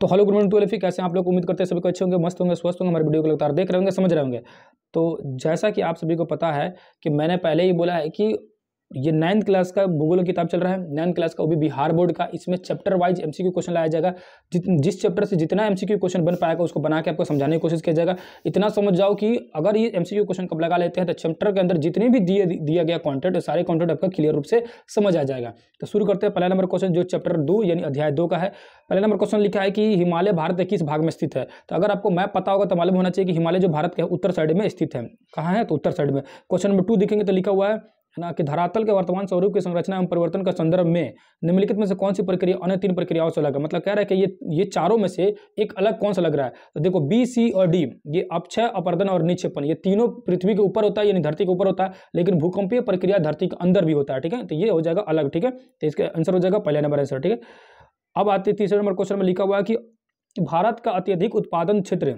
तो hello good morning to कैसे आप लोग? उम्मीद करते हैं सभी को अच्छे होंगे, मस्त होंगे, स्वस्थ होंगे, हमारे वीडियो को लगातार देख रहे होंगे, समझ रहे होंगे। तो जैसा कि आप सभी को पता है कि मैंने पहले ही बोला है कि ये नाइन्थ क्लास का भूगोल किताब चल रहा है। नाइन्थ क्लास का वो भी बिहार बोर्ड का। इसमें चैप्टर वाइज एमसीक्यू क्वेश्चन लाया जाएगा। जिस चैप्टर से जितना एमसीक्यू क्वेश्चन बन पाएगा, उसको बना के आपको समझाने की कोशिश किया जाएगा। इतना समझ जाओ कि अगर ये एमसीक्यू क्वेश्चन कब लगा लेते हैं तो चैप्टर के अंदर जितने भी दिए, दिया गया कॉन्टेंट सारे कॉन्टेंट आपका क्लियर रूप से समझ आ जाएगा। तो शुरू करते हैं पहला नंबर क्वेश्चन जो चैप्टर दो, यानी अध्याय दो का है। पहला नंबर क्वेश्चन लिखा है कि हिमालय भारत किस भाग में स्थित है? तो अगर आपको मैप पता होगा तो मालूम होना चाहिए कि हिमालय जो भारत के उत्तर साइड में स्थित है। कहाँ है? तो उत्तर साइड में। क्वेश्चन नंबर टू देखेंगे तो लिखा हुआ है ना, कि धरातल के वर्तमान स्वरूप की संरचना एवं परिवर्तन का संदर्भ में निम्नलिखित में से कौन सी प्रक्रिया, अन्य तीन प्रक्रियाओं से अलग है? मतलब कह रहा है कि ये ये चारों में से एक अलग कौन सा लग रहा है? तो देखो बी सी और डी ये अपक्षय, अपर्दन और निक्षेपण, ये तीनों पृथ्वी के ऊपर होता है, यानी धरती के ऊपर होता है, लेकिन भूकंपीय प्रक्रिया धरती के अंदर भी होता है, ठीक है? तो ये हो जाएगा अलग, ठीक है? तो इसका आंसर हो जाएगा पहले नंबर आंसर ठीक है? अब आते तीसरे नंबर क्वेश्चन में लिखा हुआ है कि भारत का अत्यधिक उत्पादन क्षेत्र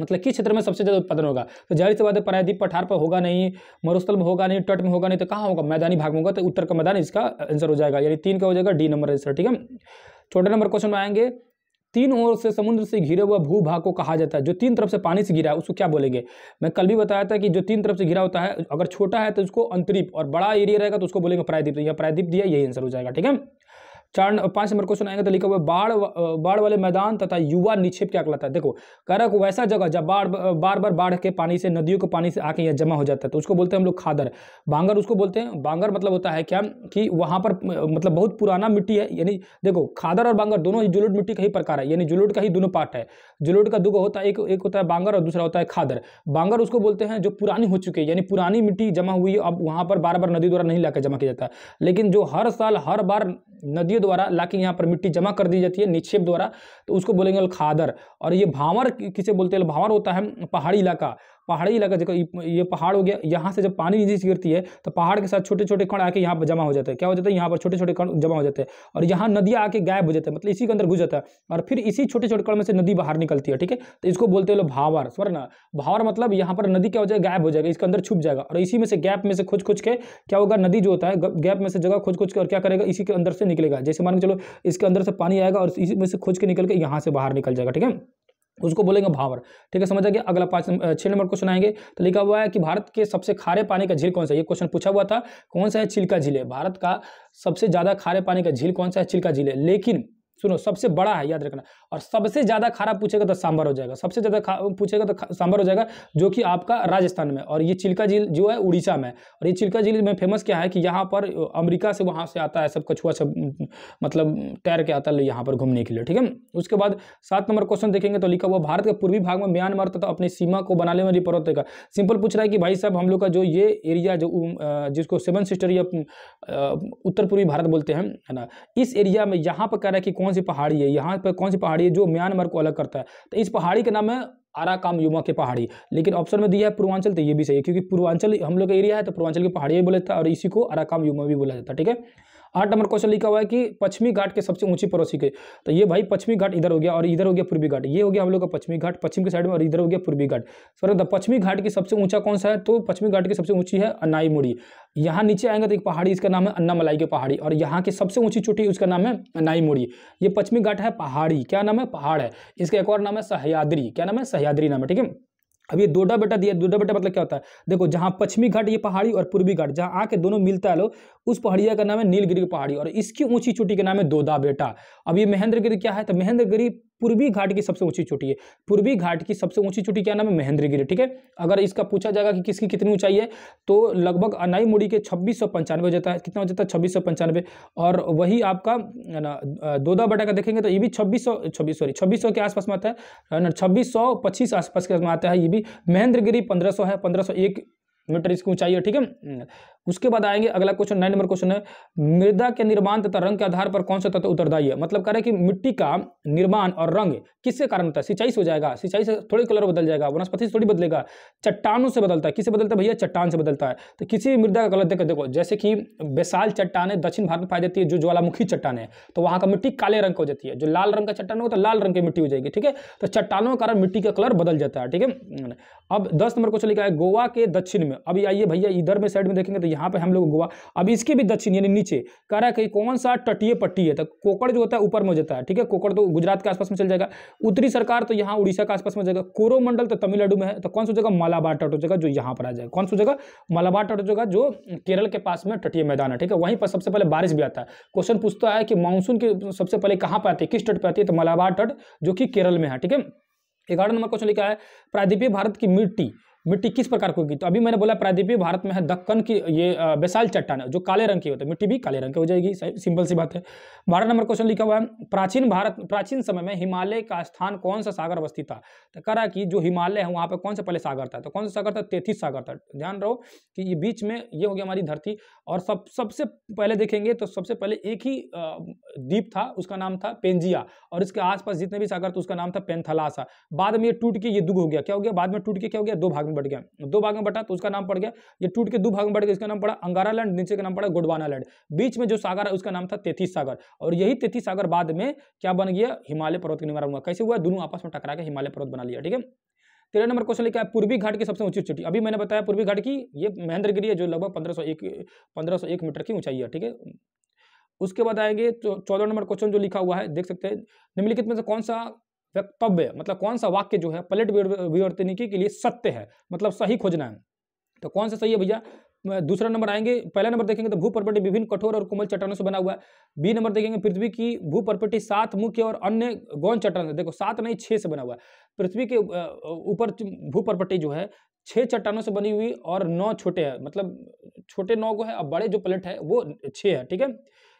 मतलब किस क्षेत्र में सबसे ज़्यादा उत्पादन होगा? तो ज़ाहिर सी बात है, प्रायद्वीप पठार पर होगा नहीं, मरुस्थल में होगा नहीं, तट में होगा नहीं तो कहाँ होगा? मैदानी भाग में होगा तो उत्तर का मैदान इसका आंसर हो जाएगा। यानी तीन का हो जाएगा डी नंबर आंसर ठीक है? छोटे नंबर क्वेश्चन में आएँगे। तीन ओर से समुद्र से घिरे हुआ भू भाग को कहा जाता है, जो तीन तरफ़ से पानी से घिरा है, उसको क्या बोलेंगे? मैं कल भी बताया था कि जो तीन तरफ़ से घिरा होता है, अगर छोटा है तो उसको अंतरीप और बड़ा एरिया रहेगा तो उसको बोलेंगे प्रायद्वीप। तो यह प्रायद्वीप दिया, यही आंसर हो जाएगा, ठीक है? चार पाँच नंबर क्वेश्चन आएँगे तो लिखा हुआ बाढ़ बाढ़ वाले मैदान तथा युवा निक्षेप क्या कहलाता है? देखो है वैसा जगह जब बाढ़ बार बार बाढ़ के पानी से, नदियों के पानी से आके यहाँ जमा हो जाता है तो उसको बोलते हैं हम लोग खादर। बांगर उसको बोलते हैं, बांगर मतलब होता है क्या? कि वहाँ पर मतलब बहुत पुराना मिट्टी है, यानी देखो, खादर और बांगर दोनों ही जुलूट मिट्टी का ही प्रकार है, यानी जुलूट का ही दोनों पार्ट है। जुलूट का दो होता है, एक एक होता है बांगर और दूसरा होता है खादर। बांगर उसको बोलते हैं जो पुरानी हो चुकी है, यानी पुरानी मिट्टी जमा हुई है, अब वहाँ पर बार बार नदी द्वारा नहीं ला जमा किया जाता। लेकिन जो हर साल, हर बार नदियों द्वारा ला के यहाँ पर मिट्टी जमा कर दी जाती है, निक्षेप द्वारा। तो उसको बोलेंगे खादर और ये भावर किसे बोलते हैं? भावर होता है, पहाड़ी इलाका। पहाड़ी इलाका, देखो, ये पहाड़ हो गया, यहाँ से जब पानी नीचे गिरती है तो पहाड़ के साथ छोटे छोटे कण आके यहाँ पर जमा हो जाते हैं। क्या हो जाता है? यहाँ पर छोटे छोटे कण जमा हो जाते हैं और यहाँ नदियाँ आके गायब हो जाते हैं मतलब इसी के अंदर घुस जाता है और फिर इसी छोटे छोटे कण में से नदी बाहर निकलती है, ठीक है? तो इसको बोलते हैं लोग भावर स्वर ना भावर मतलब यहाँ पर नदी क्या हो जाएगा? गायब हो जाएगा, इसके अंदर छुप जाएगा और इसी में से गैप में से खोज खोज के क्या होगा? नदी जो होता है गैप में से जगह खोज खोज के और क्या करेगा? इसी के अंदर से निकलेगा। जैसे मान के चलो, इसके अंदर से पानी आएगा और इसी में से खोज के निकल के यहाँ से बाहर निकल जाएगा, ठीक है? उसको बोलेंगे भावर। ठीक है, समझ आ गया? अगला पाँच छः नंबर क्वेश्चन आएँगे तो लिखा हुआ है कि भारत के सबसे खारे पानी का झील कौन सा ये क्वेश्चन पूछा हुआ था, कौन सा है? चिल्का झील है। भारत का सबसे ज़्यादा खारे पानी का झील कौन सा है? चिल्का झील है। लेकिन सुनो, सबसे बड़ा है, याद रखना। और सबसे ज़्यादा खारा पूछेगा तो सांबर हो जाएगा। सबसे ज़्यादा पूछेगा तो सांबर हो जाएगा, जो कि आपका राजस्थान में। और ये चिल्का झील जो है, उड़ीसा में। और ये चिल्का झील में फ़ेमस क्या है कि यहाँ पर अमेरिका से वहाँ से आता है, सब कछुआ, सब मतलब तैर के आता है यहाँ पर घूमने के लिए, ठीक है? उसके बाद सात नंबर क्वेश्चन देखेंगे तो लिखा हुआ, भारत के पूर्वी भाग में म्यांमार तथा अपनी सीमा को बनाने वाली पर्वत का। सिंपल पूछ रहा है कि भाई साहब, हम लोग का जो ये एरिया जो जिसको सेवन सिस्टर या उत्तर पूर्वी भारत बोलते हैं, है ना? इस एरिया में यहाँ पर कह रहा है कि कौन सी पहाड़ी है? यहाँ पर कौन सी पहाड़ी है जो म्यांमार को अलग करता है? तो इस पहाड़ी का नाम है आराकाम युमा की पहाड़ी। लेकिन ऑप्शन में दिया है पूर्वांचल तो ये भी सही है, क्योंकि पूर्वांचल, हम लोग का एरिया है तो पूर्वांचल की पहाड़ी भी बोला जाता है और इसी को आराकाम युमा भी बोला जाता है, ठीक है? आठ नंबर क्वेश्चन लिखा हुआ है कि पश्चिमी घाट के सबसे ऊँची पड़ोसी के। तो ये भाई पश्चिमी घाट इधर हो गया और इधर हो गया पूर्वी घाट। ये हो गया हम लोग का पश्चिमी घाट, पश्चिम के साइड में और इधर हो गया पूर्वी घाट। सर तो पश्चिमी घाट की सबसे ऊँचा कौन सा है? तो पश्चिमी घाट की सबसे ऊँची है अन्नाई मुड़ी यहाँ नीचे आएँगे तो एक पहाड़ी, इसका नाम है अन्ना मलाई की पहाड़ी और यहाँ की सबसे ऊँची चोटी, उसका नाम है अन्नाई मुड़ी ये पश्चिमी घाट है पहाड़ी, क्या नाम है? पहाड़ है। इसका एक और नाम है सहयाद्री, क्या नाम है? सहयाद्री नाम है, ठीक है? अब ये डोडा बेटा दिया डोडा बेटा मतलब क्या होता है? देखो, जहाँ पश्चिमी घाट ये पहाड़ी और पूर्वी घाट, जहाँ आके दोनों मिलता है लो उस पहाड़िया का नाम है नीलगिरी पहाड़ी और इसकी ऊँची चोटी का नाम है दोदा बेटा। अब ये महेंद्रगिरी क्या है? तो महेंद्रगिरी पूर्वी घाट की सबसे ऊँची चोटी है। पूर्वी घाट की सबसे ऊँची चोटी क्या नाम है? महेंद्रगिरी ठीक है? अगर इसका पूछा जाएगा कि किसकी कितनी ऊंचाई है तो लगभग अनाई मुड़ी के छब्बीस सौ पंचानवे हो जाता है कितना हो जाता है छब्बीस सौ पंचानवे। और वही आपका ना दोदा बटा का देखेंगे तो ये भी छब्बीस सौ, छब्बीस, सॉरी, छब्बीस सौ के आसपास में आता है ना, छब्बीस सौ पच्चीस आसपास के आता है, ये भी महेंद्रगिरी पंद्रह सौ है, पंद्रह सौ एक मीटर इसकी ऊंचाई है, ठीक है? उसके बाद आएँगे अगला क्वेश्चन नाइन नंबर क्वेश्चन है, मृदा के निर्माण तथा रंग के आधार पर कौन सा तत्व उत्तरदायी है? मतलब कह रहे कि मिट्टी का निर्माण और रंग किससे कारण होता है? सिंचाई से हो जाएगा। सिंचाई से थोड़ी कलर बदल जाएगा, वनस्पति से थोड़ी बदलेगा, चट्टानों से बदलता है। किससे बदलता है भैया? चट्टान से बदलता है। तो किसी मृदा का कलर देखो देखो, जैसे कि बेसाल चट्टान है, दक्षिण भारत में पाई जाती है, जो ज्वालामुखी चट्टान है तो वहाँ का मिट्टी काले रंग का हो जाती है। जो लाल रंग का चट्टान होगा तो लाल रंग की मिट्टी हो जाएगी, ठीक है? तो चट्टानों के कारण मिट्टी का कलर बदल जाता है, ठीक है? अब दस नंबर क्वेश्चन लिखा है, गोवा के दक्षिण में। अभी आइए भैया, इधर में साइड में देखेंगे तो यहाँ पे हम लोग गोवा, अब इसके भी दक्षिण, यानी नीचे, कह रहा है कि कौन सा तटीय पट्टी है? तो कोकड़ जो होता है, ऊपर में जाता है, ठीक है? कोकड़ तो गुजरात के आसपास में चल जाएगा। उत्तरी सरकार तो यहाँ उड़ीसा के आसपास में जाएगा। कोरोमंडल तो तमिलनाडु में है तो कौन सा जगह मालाबार तट हो जाएगा, जो यहाँ पर आ जाएगा। कौन सा जगह मालाबार तट हो जाएगा, जो केरल के पास में तटीय मैदान है, ठीक है? वहीं पर सबसे पहले बारिश भी आता है। क्वेश्चन पूछता है कि मानसून की सबसे पहले कहाँ पर आती है? किस तट पर आती है? तो मलाबार तट, जो कि केरल में है, ठीक है? ग्यारह नंबर क्वेश्चन लिखा है, प्रायद्वीपीय भारत की मिट्टी मिट्टी किस प्रकार की होगी? तो अभी मैंने बोला प्रायद्वीपीय भारत में है दक्कन की ये बेसाल चट्टान है जो काले रंग की होती है। मिट्टी भी काले रंग की हो जाएगी सिंपल सी बात है। बारह नंबर क्वेश्चन लिखा हुआ है, प्राचीन भारत, प्राचीन समय में हिमालय का स्थान कौन सा सागर अवस्थित था? तो कह रहा कि जो हिमालय है, वहाँ पर कौन सा पहले सागर था? तो कौन सा सागर था? तैतीस सागर था। ध्यान रहो कि ये बीच में ये हो गया हमारी धरती। और सब, सबसे पहले देखेंगे तो सबसे पहले एक ही द्वीप था, उसका नाम था पेंजिया। और इसके आसपास जितने भी सागर थे, उसका नाम था पेंथलासा। बाद में ये टूट के ये दुग हो गया। क्या हो गया? बाद में टूट के क्या हो गया? दो भाग में बढ़ गया। दो भाग में बढ़ा तो उसका नाम पड़ गया। ये टूट के दो भाग में बढ़ गया, इसका नाम पड़ा अंगारा लैंड, नीचे का नाम पड़ा गोडवाना लैंड। बीच में जो सागर है, उसका नाम था तैतीस सागर। और यही तैतीस सागर बाद में क्या बन गया? हिमालय पर्वत का निवारण हुआ। कैसे हुआ? दोनों आपस में टकरा के हिमालय पर्वत बना लिया, ठीक है? तेरह नंबर क्वेश्चन लिखा है, पूर्वी घाट की सबसे ऊँची चोटी। अभी मैंने बताया पूर्वी घाट की, ये महेंद्रगिरी है, जो लगभग पंद्रह सौ एक, पंद्रह सौ एक मीटर की ऊंचाई है, ठीक है? उसके बाद आएँगे तो चौदह नंबर क्वेश्चन जो लिखा हुआ है, देख सकते हैं। निम्नलिखित में से कौन सा वक्तव्य मतलब कौन सा वाक्य जो है पलट विवर्तनिकी के लिए सत्य है मतलब सही खोजना है। तो कौन सा सही है भैया? दूसरा नंबर आएँगे, पहला नंबर देखेंगे तो भू परपटी विभिन्न कठोर और कोमल चट्टानों से बना हुआ है। बी नंबर देखेंगे पृथ्वी की भू परपटी सात मुख्य और अन्य गौन चट्टान से देखो, सात नहीं, छह से बना हुआ है। पृथ्वी के ऊपर भू परपटी जो है, छह चट्टानों से बनी हुई और नौ छोटे हैं। मतलब छोटे नौ को है और बड़े जो प्लेट है, वो छह है, ठीक है?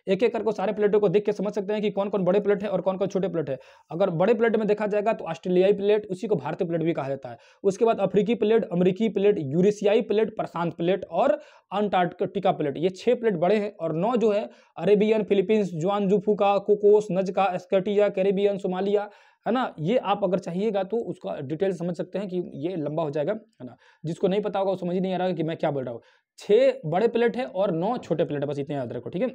एक एक करके सारे प्लेटों को देख के समझ सकते हैं कि कौन कौन बड़े प्लेट है और कौन कौन छोटे प्लेट है। अगर बड़े प्लेट में देखा जाएगा तो ऑस्ट्रेलियाई प्लेट, उसी को भारतीय प्लेट भी कहा जाता है। उसके बाद अफ्रीकी प्लेट, अमरीकी प्लेट, यूरेशियाई प्लेट, प्रशांत प्लेट और अंटार्कटिका प्लेट। ये छह प्लेट बड़े हैं और नौ जो है, Arabian, Philippines, Juan, Fuca, Cocos, Nazca Scotia Caribbean, Somalia, है ना? ये आप अगर चाहिएगा तो उसका डिटेल समझ सकते हैं कि ये लंबा हो जाएगा, है ना? जिसको नहीं पता होगा वो समझ ही नहीं आ रहा कि मैं क्या बोल रहा हूँ। छः बड़े प्लेट है और नौ छोटे प्लेट है, बस इतने याद रखो, ठीक है?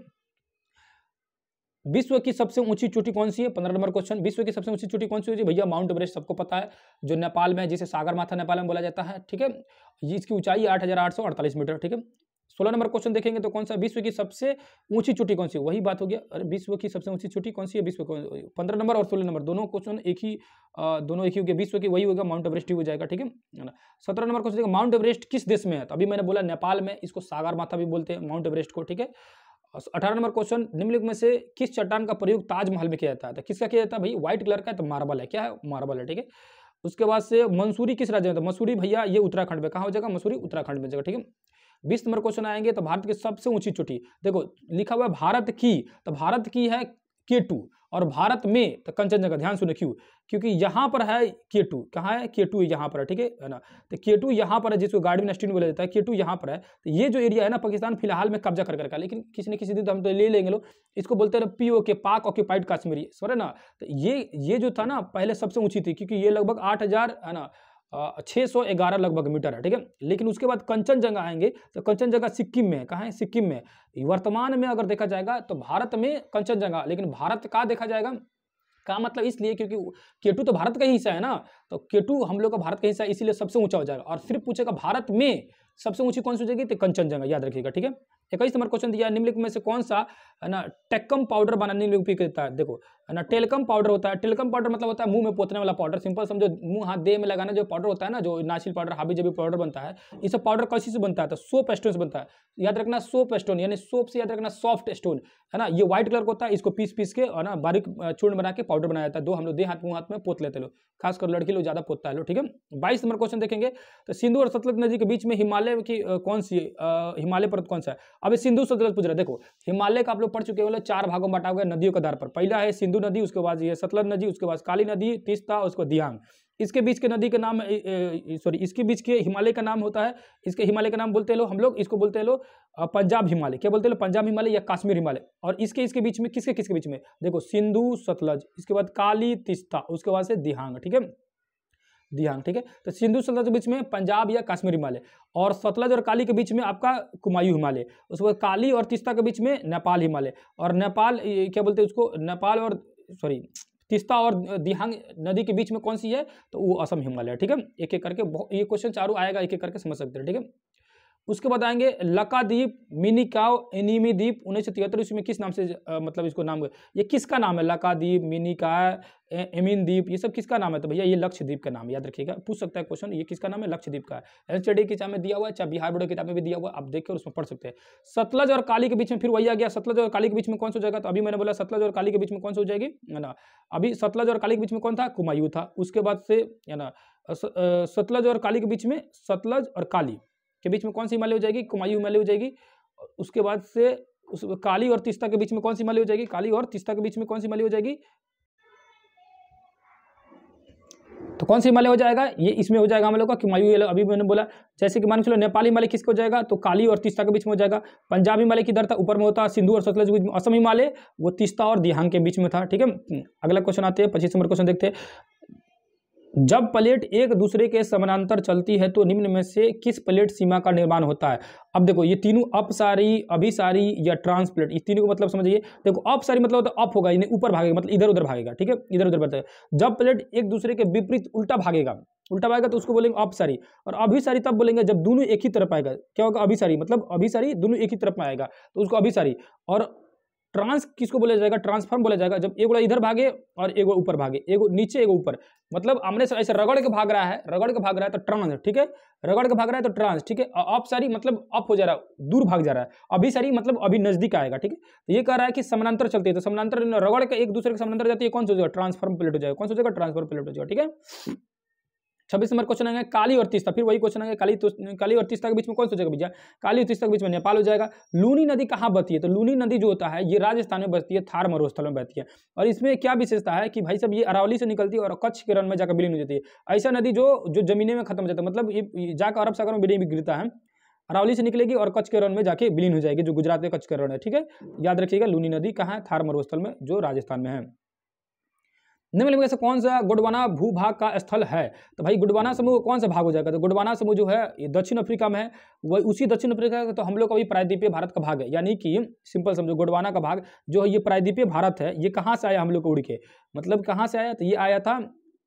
विश्व की सबसे ऊँची चोटी कौन सी है? पंद्रह नंबर क्वेश्चन विश्व की सबसे ऊँची चोटी कौन सी होती है? भैया माउंट एवरेस्ट सबको पता है, जो नेपाल में, जिसे सागर माथा नेपाल में बोला जाता है, ठीक है? इसकी ऊंचाई आठ हज़ार आठ सौ अड़तालीस मीटर, ठीक है? सोलह नंबर क्वेश्चन देखेंगे तो कौन सा विश्व की सबसे ऊँची चोटी कौन सी वही बात हो गया अरे, विश्व की सबसे ऊँची चोटी कौन सी है? विश्व पंद्रह नंबर और सोलह नंबर, दोनों क्वेश्चन एक ही दोनों एक ही हो गया विश्व की वही होगा माउंट एवरेस्ट ही हो जाएगा, ठीक है? सत्रह नंबर क्वेश्चन माउंट एवरेस्ट किस देश में है? तो अभी मैंने बोला, नेपाल में, इसको सागर माथा भी बोलते हैं माउंट एवरेस्ट को, ठीक है? अठारह नंबर क्वेश्चन, निम्नलिखित में से किस चट्टान का प्रयोग ताजमहल में किया जाता है? तो किसका किया जाता है भाई? व्हाइट कलर का तो मार्बल है। क्या है? मार्बल है, ठीक है? उसके बाद से मंसूरी किस राज्य में था मसूरी भैया, ये उत्तराखंड में। कहाँ हो जाएगा? मसूरी उत्तराखंड में जगह ठीक है? बीस नंबर क्वेश्चन आएँगे तो भारत की सबसे ऊँची चोटी। देखो, लिखा हुआ है भारत की तो भारत की है के टू और भारत में तो कंचनजंगा ध्यान सुने क्यों क्योंकि यहाँ पर है के टू कहाँ है? के टू यहाँ पर है, ठीक है? ना? तो के टू यहाँ पर है, जिसको गार्डविन स्टीन बोला जाता है के टू यहाँ पर है। तो ये जो एरिया है ना, पाकिस्तान फ़िलहाल में कब्जा कर रखा लेकिन किसी न किसी दिन तो हम तो ले लेंगे लोग। इसको बोलते हैं पी ओ के पाक ऑक्यूपाइड कश्मीरी सर ना? तो ये ये जो था ना, पहले सबसे ऊँची थी, क्योंकि ये लगभग आठ हज़ार, है ना? छः सौ ग्यारह लगभग मीटर है, ठीक है? लेकिन उसके बाद कंचनजंगा आएँगे तो कंचनजंगा सिक्किम में कहाँ है? सिक्किम में वर्तमान में अगर देखा जाएगा तो भारत में कंचनजंगा, लेकिन भारत का देखा जाएगा, का मतलब इसलिए क्योंकि केटू तो भारत का ही हिस्सा है ना? तो केटू हम लोग का भारत का हिस्सा इसीलिए सबसे ऊँचा हो जाएगा। और फिर पूछेगा, भारत में सबसे ऊँची कौन सी हो जाएगी? तो कंचनजंगा याद रखिएगा, ठीक है? इक्कीस नंबर क्वेश्चन दिया, निम्नलिखित में से कौन सा, है ना, टेक्कम पाउडर बनाने में उपयोग करता है? देखो, है ना, टेलकम पाउडर होता है, टेलकम पाउडर मतलब होता है मुँह में पोतने वाला पाउडर सिंपल समझो, मुँह, हाथ, देह में लगाना जो पाउडर होता है ना, जो नाचिल पाउडर, हाबी जबी पाउडर बनता है, ये सब पाउडर कैसी से बनता है? तो सोप स्टोन से बनता है। याद रखना, सोप स्टोन, यानी सोप से याद रखना, सॉफ्ट स्टोन, है ना, ये व्हाइट कलर का होता है, इसको पीस पीस के और ना, बारीक चूर्ण बना के पाउडर बनाया जाता है। दो हम लोग दे हाथ, मुँह, हाथ में पोत लेते लोग, खासकर लड़की लोग ज़्यादा पोतता है लोग, ठीक है? बाईस नंबर क्वेश्चन देखेंगे तो सिंधु और सतलज नदी के बीच में हिमालय की कौन सी हिमालय पर्वत कौन सा है? अभी सिंधु सतलज पूछ रहे देखो, हिमालय का आप लोग पढ़ चुके हो चार भागों में बांटा हुआ नदियों के आधार पर। पहला है सिंधु नदी, उसके बाद ये सतलज नदी, उसके बाद काली नदी तीस्ता उसके दियांग। इसके बीच के नदी का नाम सॉरी इसके बीच के हिमालय का नाम होता है। इसके हिमालय का नाम बोलते हैं लोग हम लोग, इसको बोलते हैं लोग पंजाब हिमालय। क्या बोलते हैं पंजाब हिमालय या कश्मीर हिमालय? और इसके इसके बीच में, किसके किसके बीच में? देखो, सिंधु सतलज, इसके बाद काली तिस्ता उसके बाद से दिहांग ठीक है? दिहांग ठीक है? तो सिंधु सतलज के बीच में पंजाब या कश्मीर हिमालय और सतलज और काली के बीच में आपका कुमायूं हिमालय, उसके बाद काली और तिस्ता के बीच में नेपाल हिमालय और नेपाल क्या बोलते हैं उसको? नेपाल और सॉरी तिस्ता और दिहांग नदी के बीच में कौन सी है? तो वो असम हिमालय, ठीक है? एक एक करके ये क्वेश्चन चारों आएगा एक एक करके समझ सकते हैं, ठीक है? उसके बाद आएँगे लकाद्वीप मिनिकाव एनीमी द्वीप उन्नीस सौ तिहत्तर इसमें किस नाम से आ, मतलब इसको नाम ये किसका नाम है? लकाद्वीप मिनिका एमिन द्वीप ये सब किसका नाम है? तो भैया ये लक्षद्वीप का नाम याद रखिएगा। पूछ सकता है क्वेश्चन ये किसका नाम है? लक्षद्वीप का है। एन की किताब में दिया हुआ है चाहे बिहार बोर्ड किताब में भी दिया हुआ आप देखिए उसमें पढ़ सकते हैं। सतलज और काली के बीच में फिर वही आ गया। सतलज और काली के बीच में कौन सा हो जाएगा? तो अभी मैंने बोला सतलज और काली के बीच में कौन सा हो जाएगी? है ना? अभी सतलज और काली के बीच में कौन था? कुमायूं था। उसके बाद से है ना? सतलज और काली के बीच में सतलज और काली। के बीच में कौन सी हिमालय हो जाएगी? कुमायूं हिमालय हो जाएगी। उसके बाद से उस काली और तिस्ता के बीच में कौन सी हिमालय हो जाएगी? काली और तिस्ता के बीच में कौन सी हिमालय हो जाएगी? तो कौन सी हिमालय हो जाएगा? ये इसमें हो जाएगा हम लोग का कुमायूं अभी मैंने बोला। जैसे कि मान चलो नेपाली हिमालय किसको हो जाएगा? तो काली और तिस्ता के बीच में हो जाएगा। पंजाब हिमालय की दर था? ऊपर में होता सिंधु और सतलज असम हिमालय, वो तिस्ता और दिहांग के बीच में था। ठीक है? अगला क्वेश्चन आते हैं, पच्चीस नंबर क्वेश्चन देखते हैं। जब प्लेट एक दूसरे के समानांतर चलती है तो निम्न में से किस प्लेट सीमा का निर्माण होता है? अब देखो, ये तीनों अपसारी अभिसारी या ट्रांस प्लेट, इस तीनों को मतलब समझिए। देखो अपसारी मतलब होता है अप होगा, यानी ऊपर भागेगा मतलब इधर उधर भागेगा, ठीक है? इधर उधर बढ़ता जब प्लेट एक दूसरे के विपरीत उल्टा भागेगा उल्टा भागेगा तो उसको बोलेंगे अपसारी और अभिसारी तब बोलेंगे जब दोनों एक ही तरफ़ आएगा। क्या होगा? अभिसारी मतलब अभिसारी दोनों एक ही तरफ़ में आएगा तो उसको अभिसारी और ट्रांस किसको बोला जाएगा? ट्रांसफॉर्म बोला जाएगा। जब एगो इधर भागे और एगो ऊपर भागे एगो नीचे एगो ऊपर। मतलब हमने ऐसे रगड़ के भाग रहा है, रगड़ के भाग रहा है तो ट्रांस ठीक है? रगड़ के भाग रहा है तो ट्रांस ठीक है? अप सारी मतलब अप हो जा रहा है, दूर भाग जा रहा है। अभी सारी मतलब अभी नज़दीक आएगा, ठीक है? तो ये कह रहा है कि समानांतर चलती है। तो समानांतर रगड़ के एक दूसरे के समानांतर जाती है, कौन सा हो जाएगा? ट्रांसफॉर्म प्लेट हो जाएगा। कौन सा हो जाएगा? ट्रांसफॉर्म प्लेट हो जाएगा, ठीक है? छब्बीस नंबर क्वेश्चन आएगा काली और तीस्ता फिर वही क्वेश्चन आएँगे काली तो, काली और तीस्ता के बीच में कौन सा जगह भैया? काली और तीस्ता के बीच में नेपाल हो जाएगा। लूनी नदी कहाँ बहती है? तो लूनी नदी जो होता है ये राजस्थान में बहती है थार मरुस्थल में बहती है। और इसमें क्या विशेषता है कि भाई सब ये अरावली से निकलती है और कच्छ के रन में जाकर विलीन हो जाती है। ऐसा नदी जो जो जमीने में खत्म हो जाता है मतलब ये जाकर अरब सागर में विलीन गिरता है अरावली से निकलेगी और कच्छ के रण में जाके विलीन हो जाएगी जो गुजरात में कच्छ के रण है ठीक है? याद रखिएगा लूनी नदी कहाँ है? थार मरुस्थल में जो राजस्थान में है। निम्नलिखित में से कौन सा गुडवाना भूभाग का स्थल है? तो भाई गुडवाना समूह कौन सा भाग हो जाएगा? तो गुडवाना समूह जो है, ये दक्षिण अफ्रीका में है। वही उसी दक्षिण अफ्रीका का तो हम लोग का भी प्रायद्वीपीय भारत का भाग है। यानी कि सिंपल समझो, गुडवाना का भाग जो है, ये प्रायद्वीपीय भारत है। ये कहाँ से आया हम लोग को उड़ के मतलब कहाँ से आया? तो ये आया था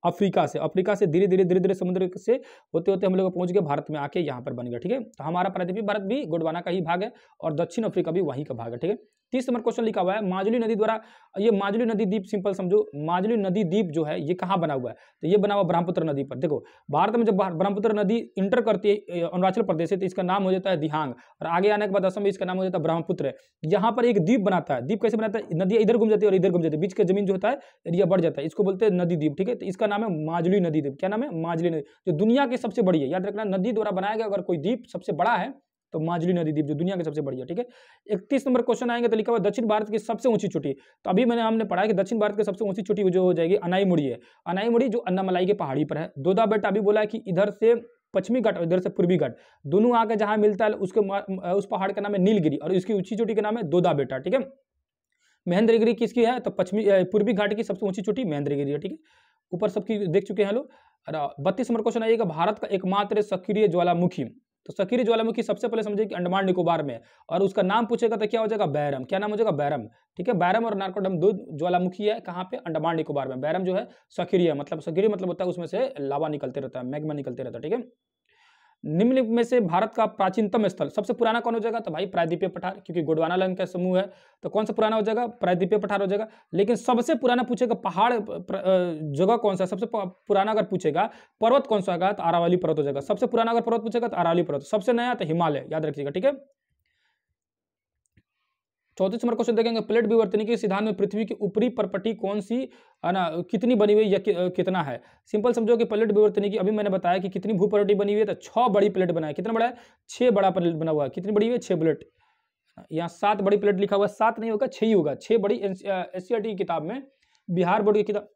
अफ्रीका से। अफ्रीका से धीरे धीरे धीरे धीरे समुद्र से होते होते हम लोग पहुँच गए, भारत में आके यहाँ पर बन गया ठीक है? तो हमारा प्रायद्वीपीय भारत भी गुडवाना का ही भाग है और दक्षिण अफ्रीका भी वहीं का भाग है, ठीक है? तीस नंबर क्वेश्चन लिखा हुआ है, माजुली नदी द्वारा, ये माजुली नदी द्वीप सिंपल समझो, माजुली नदी द्वीप जो है, ये कहाँ बना हुआ है? तो ये बना हुआ ब्रह्मपुत्र नदी पर। देखो, भारत में जब ब्रह्मपुत्र नदी इंटर करती है अरुणाचल प्रदेश से तो इसका नाम हो जाता है दिहांग, और आगे आने के बाद असम में इसका नाम हो जाता है ब्रह्मपुत्र। यहाँ पर एक द्वीप बनाता है, द्वीप कैसे बनाता है? नदी इधर घूम जाती है और इधर घूम जाती है, बीच का ज़मीन जो होता है, एरिया बढ़ जाता है, इसको बोलते हैं नदी द्वीप, ठीक है? तो इसका नाम है माजुली नदी द्वीप। क्या नाम है? माजुली नदी। जो दुनिया की सबसे बड़ी है, याद रखना, नदी द्वारा बनाया गया अगर कोई द्वीप सबसे बड़ा है तो माजुली नदी द्वीप जो दुनिया के सबसे बढ़िया ठीक है? इकतीस नंबर क्वेश्चन आएँगे तो लिखा हुआ दक्षिण भारत की सबसे ऊँची चोटी। तो अभी मैंने, हमने पढ़ा कि दक्षिण भारत की सबसे ऊँची चोटी जो हो जाएगी, अनाईमुड़ी है। अनाईमुड़ी जो अन्नामलाई के पहाड़ी पर है। दोदा बेटा अभी बोला है कि इधर से पश्चिमी घाट और इधर से पूर्वी घाट, दोनों आके जहाँ मिलता है, उसके उस पहाड़ का नाम है नीलगिरी और इसकी ऊँची चोटी का नाम है दोदा बेटा, ठीक है? महेंद्रगिरी किसकी है? तो पश्चिमी पूर्वी घाट की सबसे ऊँची चोटी महेंद्रगिरी है, ठीक है? ऊपर सबकी देख चुके हैं लोग। बत्तीस नंबर क्वेश्चन आइएगा भारत का एकमात्र सक्रिय ज्वालामुखी। तो सकीरी ज्वालामुखी सबसे पहले समझिए कि अंडमान निकोबार में और उसका नाम पूछेगा तो क्या हो जाएगा? बैरम। क्या नाम हो जाएगा? बैरम। ठीक है? बैरम और नारकोडम दो ज्वालामुखी है, कहाँ पे? अंडमान निकोबार में। बैरम जो है, सकीरी है मतलब सकीरी मतलब होता है उसमें से लावा निकलते रहता है, मैग्मा निकलते रहता है, ठीक है? निम्न में से भारत का प्राचीनतम स्थल। सबसे पुराना कौन हो जाएगा? तो भाई प्रायद्वीपीय पठार, क्योंकि गोडवाना लंग का समूह है तो कौन सा पुराना हो जाएगा? प्रायद्वीपीय पठार हो जाएगा। लेकिन सबसे पुराना पूछेगा पहाड़ जगह कौन सा सबसे पुराना अगर पूछेगा, पर्वत कौन सा होगा? तो आरावली पर्वत हो जाएगा। सबसे पुराना अगर पर्वत पूछेगा तो आरावली पर्वत। सबसे नया तो हिमालय, याद रखिएगा, ठीक है? चौतीस नंबर क्वेश्चन देखेंगे। प्लेट विवर्तनी के सिद्धांत में पृथ्वी की ऊपरी परपटी कौन सी है ना कितनी बनी हुई या कि, कितना है? सिंपल समझो कि प्लेट विवर्तनी की अभी मैंने बताया कि कितनी भूपरटी बनी हुई है तो छह बड़ी प्लेट बनाए कितना बड़ा है? छह बड़ा प्लेट बना हुआ है। कितनी बड़ी हुई है? छह प्लेट। यहाँ सात बड़ी प्लेट लिखा हुआ है। सात नहीं होगा छह ही होगा। छह बड़ी एस की किताब में बिहार बोर्ड की किताब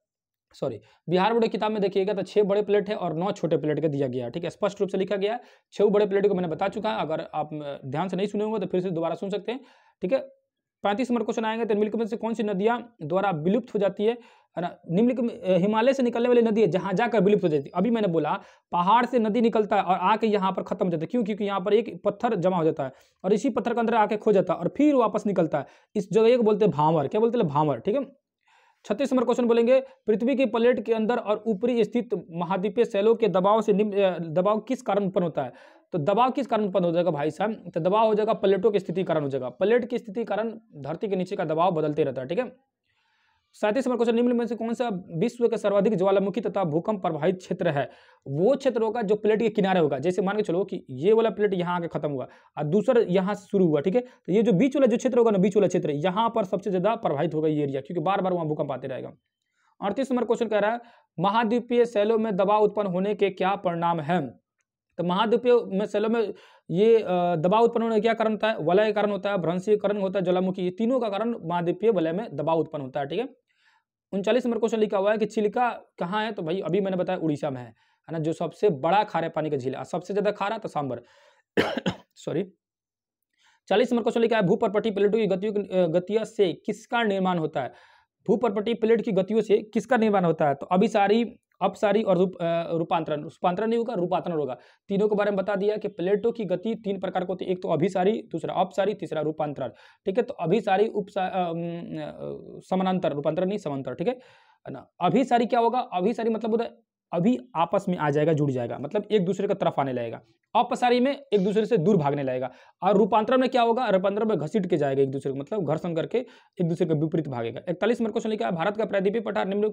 सॉरी बिहार बोर्ड की किताब में देखिएगा तो छह बड़े प्लेट है और नौ छोटे प्लेट का दिया गया है। ठीक है? स्पष्ट रूप से लिखा गया है। छह बड़े प्लेट को मैंने बता चुका है। अगर आप ध्यान से नहीं सुने होंगे तो फिर से दोबारा सुन सकते हैं। ठीक है? पैंतीस नंबर क्वेश्चन आएँगे तो निम्नलिखित में से कौन सी नदियाँ द्वारा विलुप्त हो जाती है? ना? निम्नलिखित हिमालय से निकलने वाली नदी है, जहाँ जाकर विलुप्त हो जाती है। अभी मैंने बोला, पहाड़ से नदी निकलता है और आके यहाँ पर खत्म हो जाता है। क्यों? क्योंकि यहाँ पर एक पत्थर जमा हो जाता है और इसी पत्थर के अंदर आके खो जाता है और फिर वापस निकलता है। इस जगह को बोलते हैं भावर। क्या बोलते हैं? भावर, ठीक है? छत्तीस नंबर क्वेश्चन बोलेंगे, पृथ्वी की प्लेट के अंदर और ऊपरी स्थित महाद्वीपीय सैलों के दबाव से निम्न दबाव किस कारण उत्पन्न होता है? तो दबाव किस कारण उत्पन्न हो जाएगा भाई साहब? तो दबाव हो जाएगा प्लेटों की स्थिति कारण हो जाएगा। प्लेट की स्थिति कारण धरती के नीचे का दबाव बदलते रहता है, ठीक है? सैंतीस नंबर क्वेश्चन निम्न में से कौन सा विश्व का सर्वाधिक ज्वालामुखी तथा भूकंप प्रभावित क्षेत्र है? वो क्षेत्र होगा जो प्लेट के किनारे होगा। जैसे मान के चलो कि ये वाला प्लेट यहाँ आके खत्म हुआ, और दूसरा यहाँ से शुरू हुआ, ठीक है? तो ये जो बीच वाला जो क्षेत्र होगा ना, बीच वाला क्षेत्र, यहाँ पर सबसे ज़्यादा प्रभावित होगा ये एरिया क्योंकि बार बार वहाँ भूकंप आते रहेगा। अड़तीस नंबर क्वेश्चन कह रहा है, महाद्वीपीय शैलों में दबाव उत्पन्न होने के क्या परिणाम है? तो महाद्वीपीय में शैलों में ये दबाव उत्पन्न होने का क्या कारण होता है? वलय कारण होता है भ्रंशीकरण होता है ज्वालामुखी ये तीनों का कारण महाद्वीपीय वलय में दबाव उत्पन्न होता है, ठीक है? उनचालीस नंबर क्वेश्चन लिखा हुआ है कि चिलिका कहाँ है? तो भाई अभी मैंने बताया उड़ीसा में है है ना? जो सबसे बड़ा खारे पानी का झील है। सबसे ज़्यादा खारा तो सांबर। सॉरी। चालीस नंबर क्वेश्चन लिखा है, भूपरपटी प्लेटों की गतियों गतियों से किसका निर्माण होता है? भूपरपटी प्लेट की गतियों से किसका निर्माण होता है? तो अभी सारी अपसारी और रूप रूपांतरण। रूपांतरण नहीं होगा, रूपांतरण होगा। तीनों के बारे में बता दिया कि प्लेटो की गति तीन प्रकार को होती है। एक तो अभिसारी, दूसरा अपसारी, तीसरा रूपांतरण। ठीक है तो अभिसारी उप समानांतर, रूपांतरण नहीं समांतर ठीक है ना? अभिसारी क्या होगा? अभिसारी मतलब होता है अभी आपस में आ जाएगा, जुड़ जाएगा। मतलब एक दूसरे की तरफ़ आने लगेगा। अपसारी में एक दूसरे से दूर भागने लगेगा। और रूपांतरण में क्या होगा? रूपांतरण में घसीट के जाएगा एक दूसरे को। मतलब घर्षण करके एक दूसरे के विपरीत भागेगा। इकतालीस नंबर क्वेश्चन लिखा है, भारत का प्रायद्वीपीय पठार, निम्न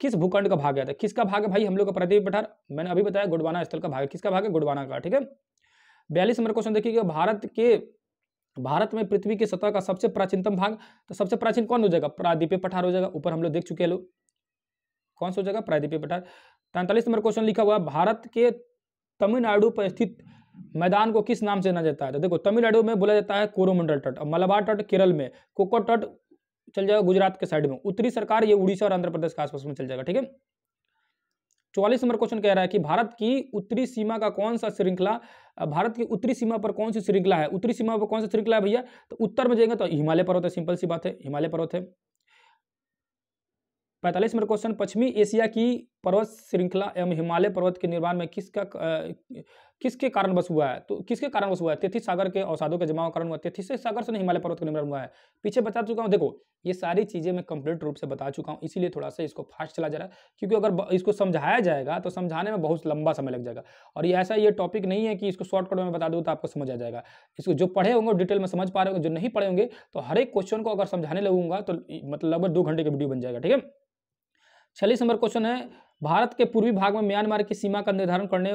किस भूखंड का भाग है? था किसका भाग है भाई? हम लोग का प्रायद्वीपीय पठार। मैंने अभी बताया गुडवाना स्थल का भाग है। किसका भाग है? गुडवाना का, ठीक है? बयालीस नंबर क्वेश्चन देखिएगा भारत के, भारत में पृथ्वी की सतह का सबसे प्राचीनतम भाग। तो सबसे प्राचीन कौन हो जाएगा? प्रायद्वीपीय पठार हो जाएगा। ऊपर हम लोग देख चुके हैं लोग कौन सा हो जाएगा? प्रायद्वीपीय पठार। तैंतालीस नंबर क्वेश्चन लिखा हुआ भारत के तमिलनाडु पर स्थित मैदान को किस नाम से जाना जाता है? तो देखो, तमिलनाडु में बोला जाता है कोरोमंडल तट, और मलाबार तट केरल में कोको तट चल जाएगा गुजरात के साइड में, उत्तरी सरकार ये उड़ीसा और आंध्र प्रदेश के आसपास में चल जाएगा, ठीक है? चौवालीस नंबर क्वेश्चन कह रहा है कि भारत की उत्तरी सीमा का कौन सा श्रृंखला, भारत की उत्तरी सीमा पर कौन सी श्रृंखला है? उत्तरी सीमा पर कौन सा श्रृंखला है भैया? तो उत्तर में जाएँगे तो हिमालय पर्वत है, सिंपल सी बात है, हिमालय पर्वत है। पैंतालीस नंबर क्वेश्चन, पश्चिमी एशिया की पर्वत श्रृंखला एवं हिमालय पर्वत के निर्माण में किसका किसके कारण बस हुआ है? तो किसके कारण बस हुआ है? तेथिस सागर के औसादों के जमाव कारण हुआ तेथिस सागर से हिमालय पर्वत का निर्माण हुआ है। पीछे बता चुका हूँ, देखो, ये सारी चीज़ें मैं कंप्लीट रूप से बता चुका हूँ, इसीलिए थोड़ा सा इसको फास्ट चला जा रहा है, क्योंकि अगर इसको समझाया जाएगा तो समझाने में बहुत लंबा समय लग जाएगा। और ये ऐसा ये टॉपिक नहीं है कि इसको शॉर्टकट में बता दूँ तो आपको समझ आ जाएगा। इसको जो पढ़े होंगे डिटेल में समझ पा रहे होंगे, जो नहीं पढ़े होंगे तो हर एक क्वेश्चन को अगर समझाने लगूँगा तो मतलब लगभग दो घंटे की वीडियो बन जाएगा, ठीक है? छियालीस नंबर क्वेश्चन है, भारत के पूर्वी भाग में म्यांमार की सीमा का निर्धारण करने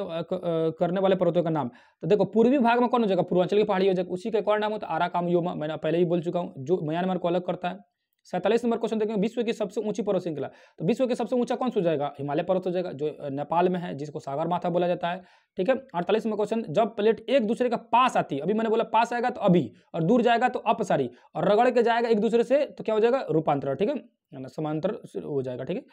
करने वाले पर्वतों का नाम। तो देखो, पूर्वी भाग में कौन हो जाएगा? पूर्वांचल की पहाड़ी हो जाएगा। उसी का और नाम होता है आरा काम योमा मैंने पहले ही बोल चुका हूँ, जो म्यांमार को अलग करता है। सैंतालीस नंबर क्वेश्चन देखेंगे विश्व की सबसे ऊँची पर्वत श्रृंखला। तो विश्व के सबसे ऊँचा कौन सा हो जाएगा? हिमालय पर्वत हो जाएगा, जो नेपाल में है, जिसको सागर माथा बोला जाता है। ठीक है? अड़तालीस नंबर क्वेश्चन, जब प्लेट एक दूसरे का पास आती है अभी मैंने बोला पास आएगा तो अभी, और दूर जाएगा तो अपसारी, और रगड़ के जाएगा एक दूसरे से तो क्या हो जाएगा? रूपांतर ठीक है? समांतर हो जाएगा, ठीक है?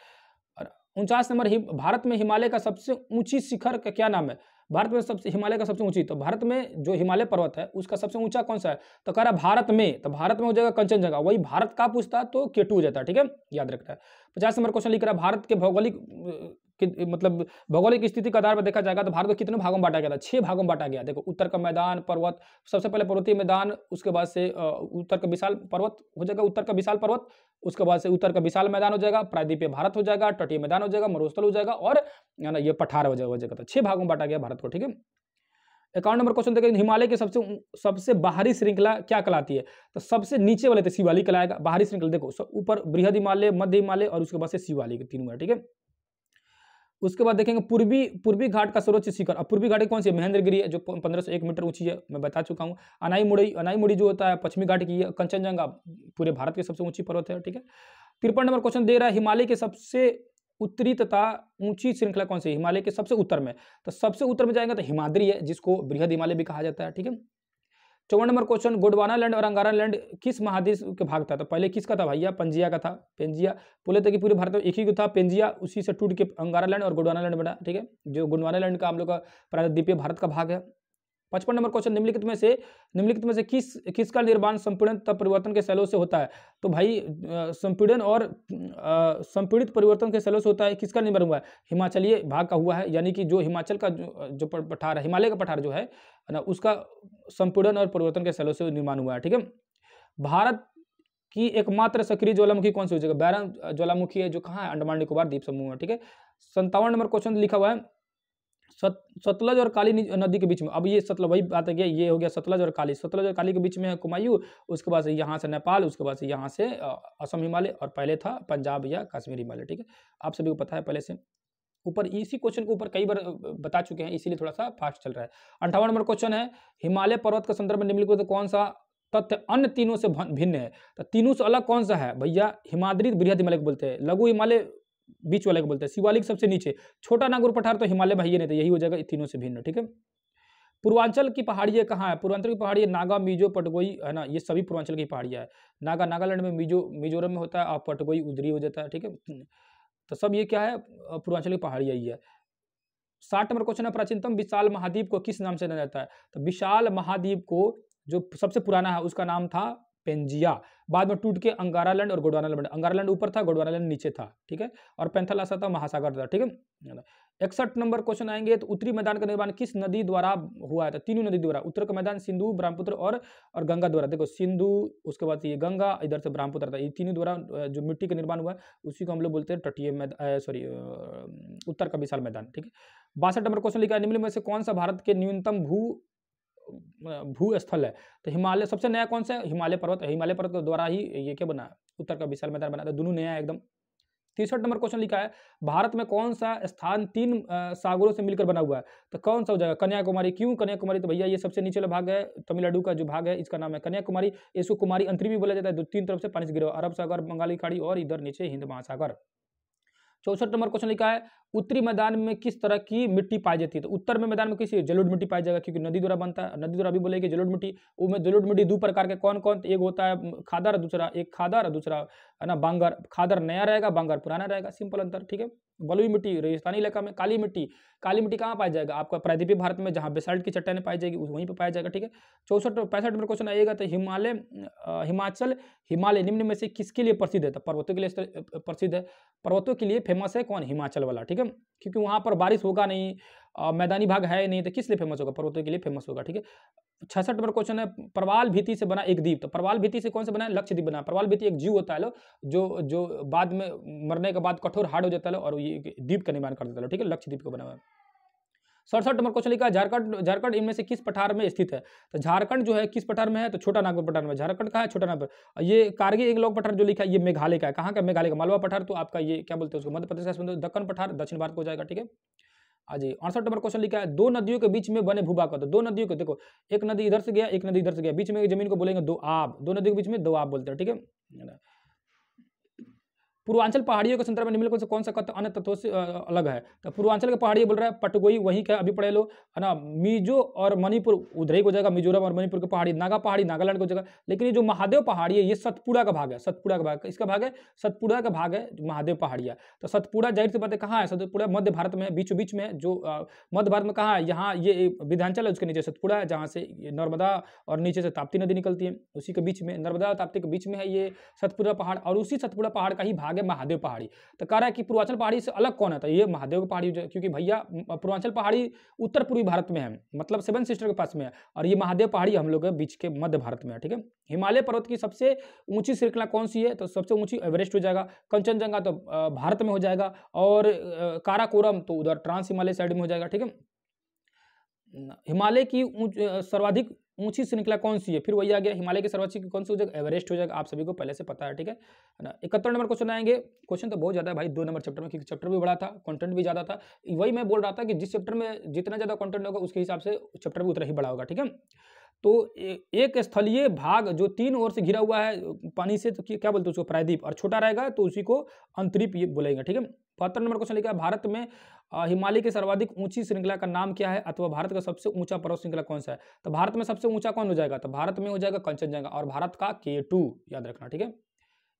उनचास नंबर भारत में हिमालय का सबसे ऊँची शिखर का क्या नाम है? भारत में सबसे हिमालय का सबसे ऊँची। तो भारत में जो हिमालय पर्वत है, उसका सबसे ऊँचा कौन सा है? तो कह रहा है भारत में तो भारत में हो जाएगा जगह वही भारत का पूछता तो केटू हो जाता है ठीक है? याद रखना है। पचास नंबर क्वेश्चन लिख रहा है, भारत के भौगोलिक मतलब भौगोलिक स्थिति के आधार पर देखा जाएगा तो भारत को कितने भागों में बांटा गया था? छह भागों में बांटा गया। देखो, उत्तर का मैदान, पर्वत, सबसे पहले पर्वतीय मैदान, उसके बाद से उत्तर का विशाल पर्वत हो जाएगा, उत्तर का विशाल पर्वत, उसके बाद से उत्तर का विशाल मैदान हो जाएगा, प्रायद्वीपीय भारत हो जाएगा, तटीय मैदान हो जाएगा, मरुस्थल हो जाएगा और ना, ये पठार हो जाएगा हो जाएगा। तो छह भागों में बांटा गया भारत को, ठीक है? अकाउंट नंबर क्वेश्चन देखें हिमालय के सबसे सबसे बाहरी श्रृंखला क्या कहलाती है? तो सबसे नीचे वाले थे शिवाली, कहलाएगा बाहरी श्रृंखला। देखो ऊपर बृहद हिमालय, मध्य हिमालय और उसके बाद से शिवाली के तीनों ठीक है? उसके बाद देखेंगे पूर्वी पूर्वी घाट का सर्वोच्च शिखर। अब पूर्वी घाट कौन सी है? महेंद्रगिरी है, जो पंद्रह सौ एक मीटर ऊँची है, मैं बता चुका हूँ। अनाई मुड़ी अनाई मुड़ी जो होता है, पश्चिमी घाट की कंचनजंगा, पूरे भारत की सबसे ऊँची पर्वत है, ठीक है? तिरपन नंबर क्वेश्चन दे रहा है, हिमालय के सबसे उत्तरी तथा ऊँची श्रृंखला कौन सी हिमालय के सबसे उत्तर में। तो सबसे उत्तर में जाएँगे तो हिमाद्री है, जिसको बृहद हिमालय भी कहा जाता है, ठीक है? चौवन नंबर क्वेश्चन, गोडवाना लैंड और अंगारा लैंड किस महादेश के भाग था? तो पहले किसका था भैया? पंजिया का था। पेंजिया बोले थे कि पूरे भारत में एक ही था। पेंजिया उसी से टूट के अंगारा लैंड और गोडवाना लैंड बना, ठीक है? जो गोडवाना लैंड का हम लोग का प्रायद्वीपीय भारत का भाग है। पचपन नंबर क्वेश्चन निम्नलिखित में से निम्नलिखित में से किस किसका निर्माण संपीड़न तब परिवर्तन के सेलों से होता है? तो भाई संपीड़न और संपीड़ित परिवर्तन के सेलों से होता है किसका निर्माण हुआ है? हिमाचलीय भाग का हुआ है यानी कि जो हिमाचल का जो, पठार है हिमालय का पठार जो है ना उसका संपीड़न और परिवर्तन के सेलों से निर्माण हुआ है ठीक है? भारत की एकमात्र सक्रिय ज्वालामुखी कौन सी हो? जाएगा बैरन ज्वालामुखी है जो कहाँ है? अंडमान निकोबार द्वीप समूह में ठीक है? संतावन नंबर क्वेश्चन लिखा हुआ है सत, सतलज और काली नदी के बीच में। अब ये सतलज, वही बात है ये हो गया सतलज और काली। सतलज और काली के बीच में है कुमायूं, उसके बाद से यहाँ से नेपाल, उसके बाद से यहाँ से असम हिमालय, और पहले था पंजाब या कश्मीर हिमालय, ठीक है? आप सभी को पता है पहले से। ऊपर इसी क्वेश्चन को ऊपर कई बार बता चुके हैं, इसीलिए थोड़ा सा फास्ट चल रहा है। अंठावन नंबर क्वेश्चन है, हिमालय पर्वत के संदर्भ में निम्नलिखित कौन सा तथ्य अन्य तीनों से भिन्न है? तो तीनों से अलग कौन सा है? भैया, हिमाद्री बृहद हिमालय को बोलते हैं। लघु हिमालय बीच वाले को बोलते हैं, शिवालिक सबसे नीचे। छोटा नागुर पठार तो हिमालय ही नहीं था, यही हो जाएगा तीनों से भिन्न, ठीक है? पूर्वांचल की पहाड़ियाँ कहाँ है? पूर्वांचल की पहाड़ियाँ नागा, मिजो, पटगोई, है ना? ये सभी पूर्वांचल की पहाड़ियाँ है। नागा, नागालैंड में मिजो, मिजोरम में होता है, और पटगोई उधरी हो जाता है, ठीक है? तो सब ये क्या है? पूर्वांचल की पहाड़ियाँ ही है। साठ नंबर क्वेश्चन है, प्राचीनतम विशाल महाद्वीप को किस नाम से जाना जाता है? तो विशाल महाद्वीप को जो सबसे पुराना है, उसका नाम था पेंजिया। बाद में टूट के अंगारालैंड और गोडवानालैंड अंगारालैंड ऊपर था, गोडवानालैंड नीचे था, ठीक है? और पेंथलासा था, महासागर था, ठीक है? इकसठ नंबर क्वेश्चन आएँगे तो उत्तरी मैदान का निर्माण किस नदी द्वारा हुआ तो तीनों नदी द्वारा, उत्तर का मैदान सिंधु, ब्रह्मपुत्र और और गंगा द्वारा। देखो, सिंधु, उसके बाद ये गंगा, इधर से ब्रह्मपुत्र था। ये तीनों द्वारा जो मिट्टी का निर्माण हुआ, उसी को हम लोग बोलते हैं तटीय मैदान सॉरी उत्तर का विशाल मैदान, ठीक है? बासठ नंबर क्वेश्चन लिखा है, निम्न में से कौन सा भारत के न्यूनतम भू भू स्थल है। तो हिमालय, सबसे नया कौन सा हिमालय पर्वत हिमालय पर्वत के द्वारा ही ये क्या बना उत्तर का विशाल मैदान बना था दोनों नया एकदम। तिरसठ नंबर क्वेश्चन लिखा है, भारत में कौन सा स्थान तीन सागरों से मिलकर बना हुआ है? तो कौन सा हो जाएगा? कन्याकुमारी। क्यों कन्याकुमारी? तो भैया ये सबसे नीचे वाला भाग है, तमिलनाडु का जो भाग है, इसका नाम है कन्याकुमारी। इसको कुमारी अंतरी भी बोला जाता है दो तीन तरफ़ से पानी से गिरा अरब सागर, बंगाली खाड़ी और इधर नीचे हिंद महासागर। चौसठ नंबर क्वेश्चन लिखा है, उत्तरी मैदान में किस तरह की मिट्टी पाई जाती है? तो उत्तर में मैदान में किसी जलोढ़ मिट्टी पाई जाएगा? क्योंकि नदी द्वारा बनता है, नदी द्वारा भी बोलेगी जलोढ़ मिट्टी उसमें जलोढ़ मिट्टी दो प्रकार के कौन कौन एक होता है खादर, दूसरा एक खादर, दूसरा है ना, बांगर। खादर नया रहेगा, बांगर पुराना रहेगा, सिंपल अंतर, ठीक है? बलुई मिट्टी, रेगिस्तानी इलाका में काली मिट्टी काली मिट्टी कहाँ पाया जाएगा? आपका प्रायद्वीपीय भारत में जहाँ बेसाल्ट की चट्टाने पाई जाएगी, वहीं पर पाया जाएगा, ठीक है? चौसठ, पैंसठ में क्वेश्चन आएगा तो हिमालय हिमाचल, हिमालय निम्न में से किसके लिए प्रसिद्ध है? तो पर्वतों के लिए प्रसिद्ध है। पर्वतों के लिए फ़ेमस है कौन? हिमाचल वाला, ठीक है? क्योंकि वहाँ पर बारिश होगा नहीं मैदानी भाग है नहीं तो किस लिए फ़ेमस होगा? पर्वतों के लिए फ़ेमस होगा, ठीक है? छसठ नंबर क्वेश्चन है, प्रवाल भीति से बना एक द्वीप। तो प्रवाल भीति से कौन से बना है? लक्ष्य द्वीप बना प्रवाल भीति एक जीव होता है, लो, जो जो बाद में मरने के बाद कठोर हार्ड हो जाता है और ये द्वीप का निर्माण कर देता है ठीक है? लक्ष्य द्वीप को बना हुआ सड़सठ नंबर क्वेश्चन लिखा है, झारखंड झारखंड इनमें से किस पठार में स्थित है? तो झारखंड जो है, किस पठार में है? तो छोटा नागपुर पठार में। झारखंड कहा है? छोटा नागपुर। ये कारगिल एक लोक पठार जो लिखा है, ये मेघालय का है। कहाँ का? मेघालय का। मालवा पठार तो आपका ये, क्या बोलते हैं उसको? मध्य प्रदेश का दक्कन पठार दक्षिण भारत को जाएगा, ठीक है? आज अड़सठ नंबर क्वेश्चन लिखा है, दो नदियों के बीच में बने भूभाग तो दो नदियों के, देखो, एक नदी इधर से गया, एक नदी इधर से गया, बीच में ज़मीन को बोलेंगे दो आब, दो नदियों के बीच में दो आब बोलते हैं, ठीक है? पूर्वांचल पहाड़ियों के संदर्भ में निम्नलिखित से कौन सा कथ्य अन्य तत्वों से अलग है? तो पूर्वांचल के पहाड़ी बोल रहा है, पटगोई, वहीं का अभी पढ़े लो, है ना? मिजो और मणिपुर, उधर ही को जाएगा मिजोरम और मणिपुर की पहाड़ी, नागा पहाड़ी, नागालैंड को जगह। लेकिन ये जो महादेव पहाड़ी है, ये सतपुड़ा का भाग है, सतपुड़ा का भाग। इसका भाग है, सतपुड़ा का भाग है महादेव पहाड़िया तो सतपुड़ा ज़ाहिर से बात है, कहाँ है? सतपुड़ा मध्य भारत में बीचों बीच में, जो मध्य भारत में कहाँ है? यहाँ ये विधांचल है, उसके नीचे सतपुड़ा है, जहाँ से नर्मदा और नीचे से ताप्ती नदी निकलती है। उसी के बीच में, नर्मदा और ताप्ती के बीच में है ये सतपुड़ा पहाड़ और उसी सतपुड़ा पहाड़ का ही भाग है। महादेव पहाड़ी। तो कह रहा है कि पूर्वांचल पहाड़ी से अलग कौन है? तो ये महादेव की पहाड़ी क्योंकि भैया पूर्वांचल पहाड़ी उत्तर पूर्वी भारत में है मतलब सेवन सिस्टर के पास में है, और ये महादेव पहाड़ी हम लोग बीच के मध्य भारत में है, ठीक है? हिमालय पर्वत की सबसे ऊँची श्रृंखला कौन सी है? तो सबसे ऊँची एवरेस्ट हो जाएगा, कंचनजंगा तो भारत में हो जाएगा, और काराकोरम तो उधर ट्रांस हिमालय साइड में हो जाएगा, ठीक है? हिमालय की सर्वाधिक ऊँची श्रृंखला कौन सी है? फिर वही आ गया हिमालय की सर्वोच्च कौन सी हो जाएगा? एवरेस्ट हो जाएगा। आप सभी को पहले से पता है, ठीक है? ना? इकहत्तर नंबर क्वेश्चन आएँगे। क्वेश्चन तो बहुत ज़्यादा है भाई, दो नंबर चैप्टर में, क्योंकि चैप्टर भी बड़ा था कंटेंट भी ज़्यादा था। वही मैं बोल रहा था कि जिस चैप्टर में जितना ज़्यादा कंटेंट होगा, उसके हिसाब से चैप्टर भी उतना ही बड़ा होगा, ठीक है? तो एक स्थलीय भाग जो तीन ओर से घिरा हुआ है, पानी से तो क्या बोलते हैं उसको? प्रायद्वीप और छोटा रहेगा तो उसी को अंतरीप ये बोलेंगे, ठीक है? बहत्तर नंबर क्वेश्चन लिखा है, भारत में हिमालय की सर्वाधिक ऊँची श्रृंखला का नाम क्या है? अथवा भारत का सबसे ऊँचा पर्वत श्रृंखला कौन सा है? तो भारत में सबसे ऊँचा कौन हो जाएगा? तो भारत में हो जाएगा कंचनजंगा और भारत का के टू याद रखना, ठीक है?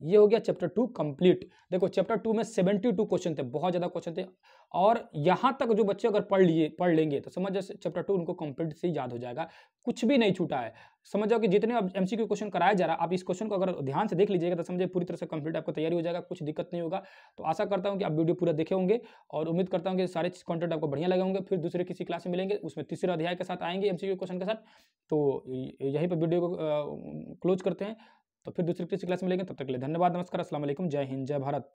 ये हो गया चैप्टर टू कंप्लीट। देखो, चैप्टर टू में सेवेंटी टू क्वेश्चन थे, बहुत ज़्यादा क्वेश्चन थे। और यहाँ तक जो बच्चे अगर पढ़ लिए, पढ़ लेंगे तो समझ जाए चैप्टर टू उनको कंप्लीट से याद हो जाएगा। कुछ भी नहीं छूटा है। समझ जाओ कि जितने अब एम क्वेश्चन कराया जा रहा है, आप इस क्वेश्चन को अगर ध्यान से देख लीजिएगा तो समझे पूरी तरह से कंप्लीट, आपको तैयारी हो जाएगा, कुछ दिक्कत नहीं होगा। तो आशा करता हूँ कि आप वीडियो पूरा देखे होंगे, और उम्मीद करता हूँ कि सारे कंटेंट आपको बढ़िया लगे होंगे। फिर दूसरे किसी क्लास में मिलेंगे, उसमें तीसरे अध्याय के साथ आएँगे एम क्वेश्चन के साथ। तो यहीं पर वीडियो को क्लोज करते हैं। तो फिर दूसरी किसी क्लास में लेंगे, तब तक के लिए धन्यवाद, नमस्कार असल जय हिंद, जय भारत।